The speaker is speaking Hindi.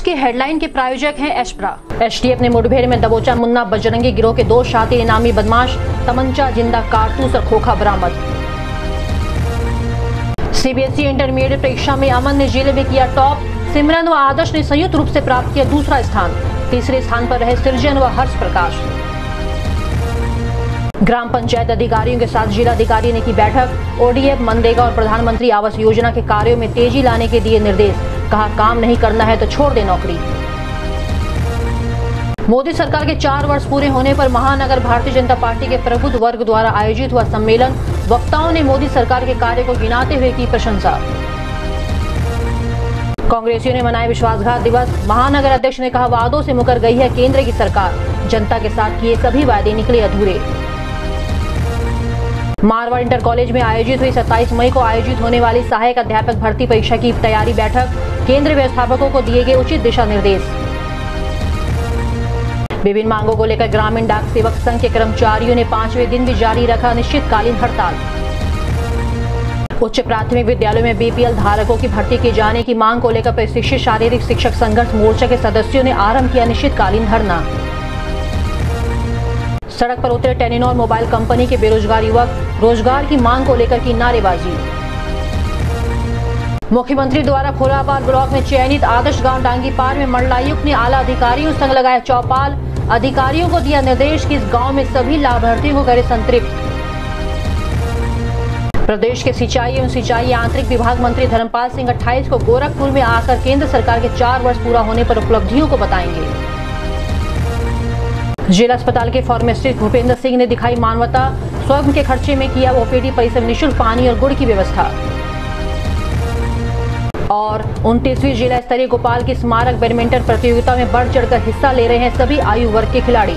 की हेडलाइन के प्रायोजक हैं एशप्रा। एसटीएफ ने मुठभेड़ में दबोचा मुन्ना, बजरंगी गिरोह के दो शातिर इनामी बदमाश तमंचा, ज़िंदा कारतूस और खोखा बरामद। सीबीएसई इंटरमीडिएट परीक्षा में अमन ने ज़िले में किया टॉप। सिमरन व आदर्श ने संयुक्त रूप से प्राप्त किया दूसरा स्थान। तीसरे स्थान पर रहे सृजन व हर्ष प्रकाश। ग्राम पंचायत अधिकारियों के साथ जिलाधिकारी ने की बैठक। ओडीएफ, मनरेगा और प्रधानमंत्री आवास योजना के कार्यों में तेज़ी लाने के दिए निर्देश। कहा, काम नहीं करना है तो छोड़ दे नौकरी. मोदी सरकार के चार वर्ष पूरे होने पर महानगर भारतीय जनता पार्टी के प्रबुद्ध वर्ग द्वारा आयोजित हुआ सम्मेलन, वक्ताओं ने मोदी सरकार के कार्य को गिनाते हुए की प्रशंसा। कांग्रेसियों ने मनाया विश्वासघात दिवस। महानगर अध्यक्ष ने कहा, वादों से मुकर गई है केंद्र की सरकार। जनता के साथ किए सभी वादे निकले अधूरे। मारवाड़ इंटर कॉलेज में आयोजित हुई 27 मई को आयोजित होने वाली सहायक अध्यापक भर्ती परीक्षा की तैयारी बैठक। केंद्र व्यवस्थापकों को दिए गए उचित दिशा निर्देश। विभिन्न मांगों को लेकर ग्रामीण डाक सेवक संघ के कर्मचारियों ने पाँचवें दिन भी जारी रखा अनिश्चितकालीन हड़ताल। उच्च प्राथमिक विद्यालयों में बीपीएल धारकों की भर्ती किए जाने की मांग को लेकर प्रशिक्षित शारीरिक शिक्षक संघर्ष मोर्चा के सदस्यों ने आरंभ किया अनिश्चितकालीन धरना। सड़क पर उतरे टेलीनॉर मोबाइल कंपनी के बेरोजगार युवक रोज़गार की मांग को लेकर की नारेबाजी। मुख्यमंत्री द्वारा खोलाबाद ब्लॉक में चयनित आदर्श गाँव डांगी पार में मंडलायुक्त ने आला अधिकारियों संग लगाया चौपाल। अधिकारियों को दिया निर्देश कि इस गाँव में सभी लाभार्थियों को करे संतृप्त। प्रदेश के सिंचाई एवं सिंचाई आंतरिक विभाग मंत्री धर्मपाल सिंह 28 को गोरखपुर में आकर केंद्र सरकार के चार वर्ष पूरा होने पर उपलब्धियों को बताएँगे। जिला अस्पताल के फार्मेसिस्ट भूपेंद्र सिंह ने दिखाई मानवता, स्वयं के खर्चे में किया ओपीडी, परिसर निःशुल्क पानी और गुड़ की व्यवस्था। और उनतीसवीं जिला स्तरीय गोपाल की स्मारक बैडमिंटन प्रतियोगिता में बढ़ चढ़कर हिस्सा ले रहे हैं सभी आयु वर्ग के खिलाड़ी।